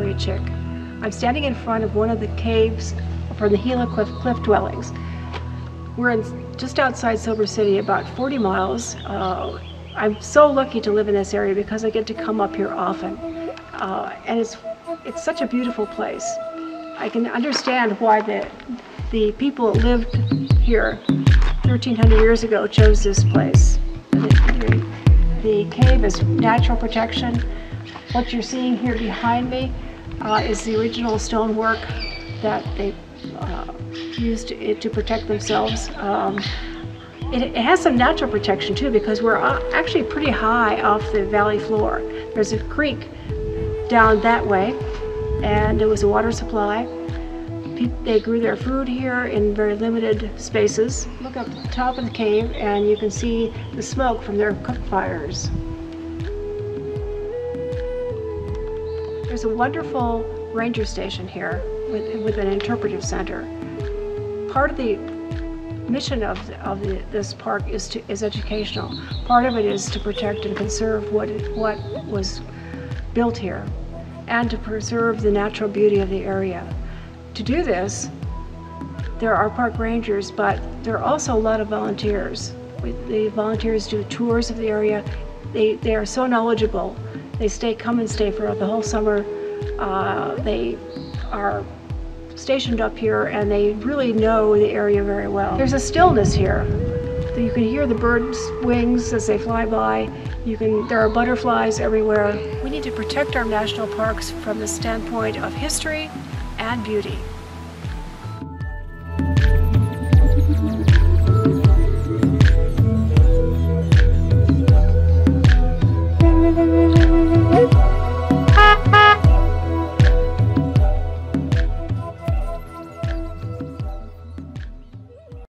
I'm I'm standing in front of one of the caves from the Gila Cliff, cliff dwellings. We're in, just outside Silver City, about 40 miles. Uh, I'm so lucky to live in this area because I get to come up here often. Uh, and it's, it's such a beautiful place. I can understand why the, the people that lived here 1300 years ago chose this place. The, the cave is natural protection. What you're seeing here behind me uh, is the original stonework that they uh, used it to protect themselves. Um, it, it, has some natural protection too because we're uh, actually pretty high off the valley floor. There's a creek down that way and it was a water supply. They grew their food here in very limited spaces. Look up the top of the cave and you can see the smoke from their cook fires. There's a wonderful ranger station here with, with an interpretive center. Part of the mission of, of the, this park is, to, is educational. Part of it is to protect and conserve what, what was built here and to preserve the natural beauty of the area. To do this, there are park rangers, but there are also a lot of volunteers. The volunteers do tours of the area. They, they are so knowledgeable. They stay, come and stay for the whole summer. Uh, they are stationed up here and they really know the area very well. There's a stillness here. You can hear the birds' wings as they fly by. You can, there are butterflies everywhere. We need to protect our national parks from the standpoint of history and beauty.